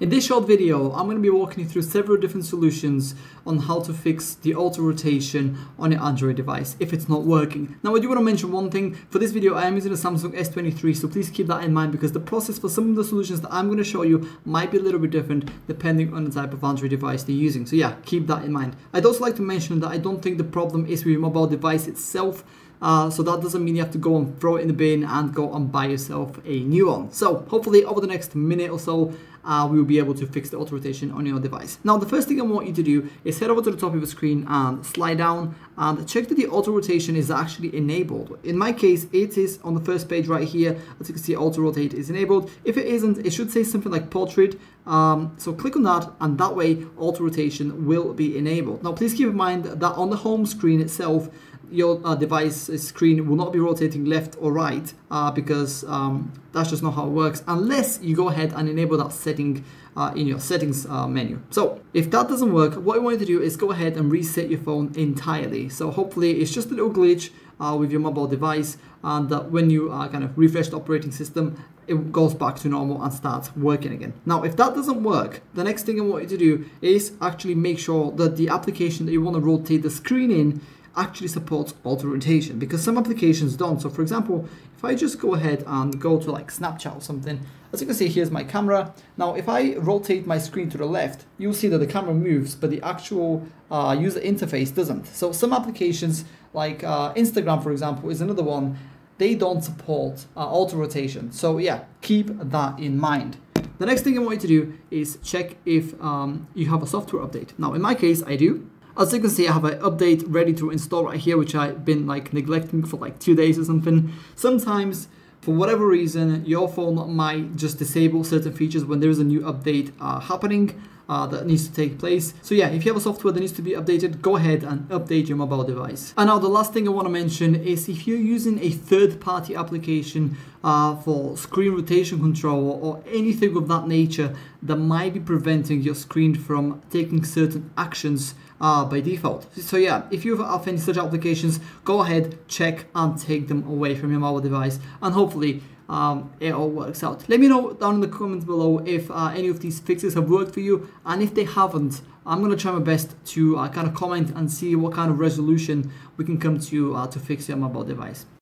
In this short video, I'm going to be walking you through several different solutions on how to fix the auto rotation on your Android device if it's not working. Now I do want to mention one thing, for this video I am using a Samsung S23 so please keep that in mind because the process for some of the solutions that I'm going to show you might be a little bit different depending on the type of Android device they're using. So yeah, keep that in mind. I'd also like to mention that I don't think the problem is with your mobile device itself uh, so that doesn't mean you have to go and throw it in the bin and go and buy yourself a new one. So hopefully over the next minute or so, uh, we will be able to fix the auto rotation on your device. Now the first thing I want you to do is head over to the top of the screen and slide down and check that the auto rotation is actually enabled. In my case, it is on the first page right here. As you can see, auto rotate is enabled. If it isn't, it should say something like portrait. Um, so click on that and that way auto rotation will be enabled. Now please keep in mind that on the home screen itself, your uh, device screen will not be rotating left or right uh, because um, that's just not how it works unless you go ahead and enable that setting uh, in your settings uh, menu. So if that doesn't work, what I want you to do is go ahead and reset your phone entirely. So hopefully it's just a little glitch uh, with your mobile device and when you uh, kind of refresh the operating system, it goes back to normal and starts working again. Now, if that doesn't work, the next thing I want you to do is actually make sure that the application that you want to rotate the screen in actually supports auto rotation because some applications don't. So for example, if I just go ahead and go to like Snapchat or something, as you can see, here's my camera. Now, if I rotate my screen to the left, you'll see that the camera moves, but the actual uh, user interface doesn't. So some applications like uh, Instagram, for example, is another one. They don't support uh, auto rotation. So yeah, keep that in mind. The next thing I want you to do is check if um, you have a software update. Now, in my case, I do. As you can see, I have an update ready to install right here, which I've been like neglecting for like two days or something. Sometimes, for whatever reason, your phone might just disable certain features when there's a new update uh, happening. Uh, that needs to take place. So yeah, if you have a software that needs to be updated, go ahead and update your mobile device. And now the last thing I want to mention is if you're using a third-party application uh, for screen rotation control or anything of that nature that might be preventing your screen from taking certain actions uh, by default. So yeah, if you have any such applications, go ahead, check and take them away from your mobile device and hopefully um, it all works out. Let me know down in the comments below if uh, any of these fixes have worked for you and if they haven't, I'm going to try my best to uh, kind of comment and see what kind of resolution we can come to uh, to fix your mobile device.